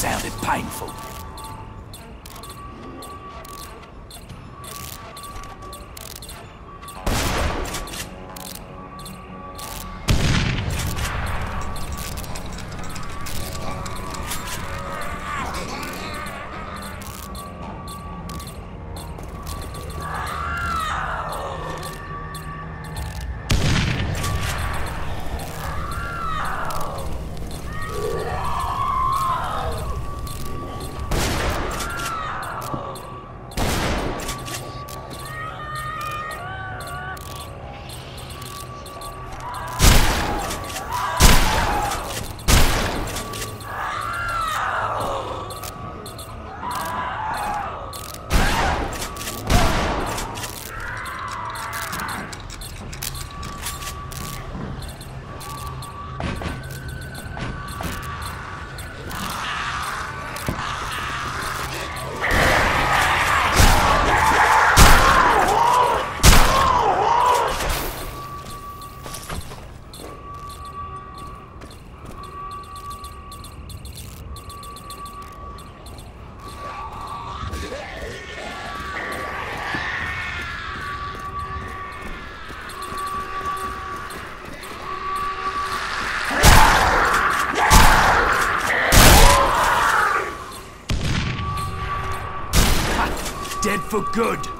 Sounded painful. For good.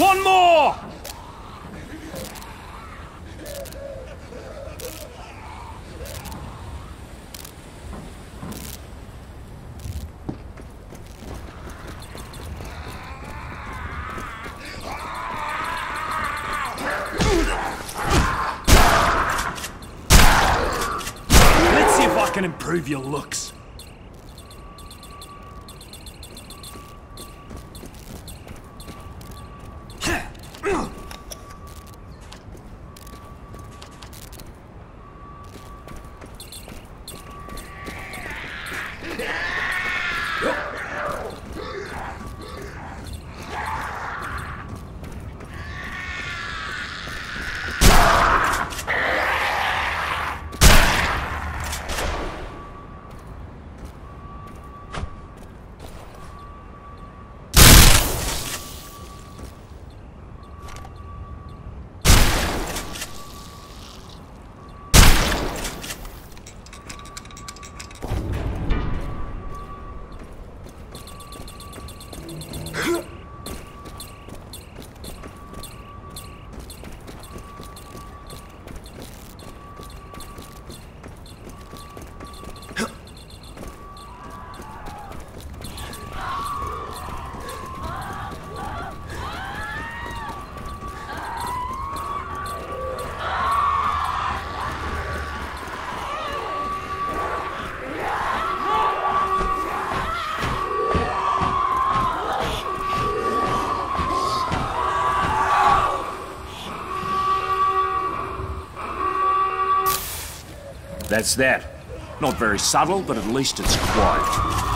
One more! Let's see if I can improve your looks. That's that. Not very subtle, but at least it's quiet.